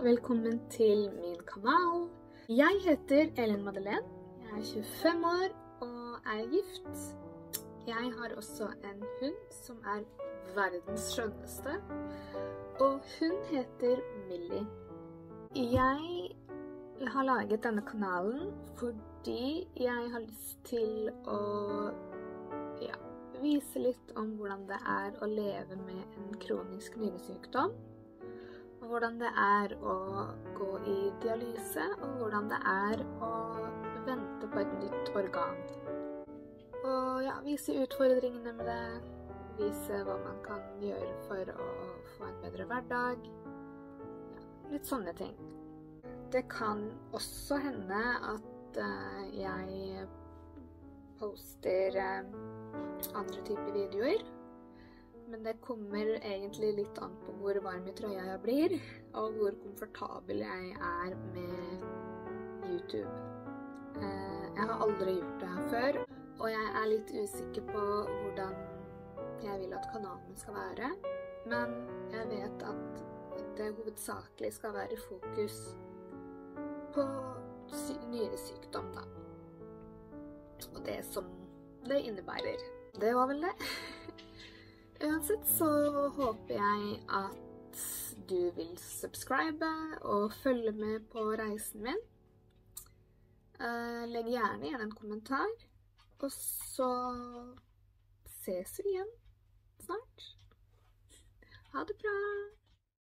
velkommen til min kanal. Jeg heter Elin Madeleine. Jeg er 25 år og er gift. Jeg har også en hund som er verdens skjønneste, og hun heter Millie. Jeg har laget denne kanalen fordi jeg har lyst til å ja, vise litt om hvordan det er å leve med en kronisk nyresykdom hvordan det er å gå i dialyse, og hvordan det er å vente på et nytt organ. Og ja, vise utfordringene med det, vise hva man kan gjøre for å få en bedre hverdag. Ja, litt sånne ting. Det kan også hende at uh, jeg poster uh, andre typer videoer. Men det kommer egentlig litt an på hvor varm i trøya jeg blir, og hvor komfortabel jeg er med YouTube. Eh, jeg har aldri gjort det her før, og jeg er litt usikker på hvordan jeg vil at kanalen skal være. Men jeg vet at det hovedsakelig skal være fokus på nyresykdom, da. Og det som det innebærer. Det var vel det. Uansett så håper jeg at du vil subscribe og følge med på reisen min. Eh, legg gjerne igjen en kommentar, og så ses vi igjen snart. Ha det bra!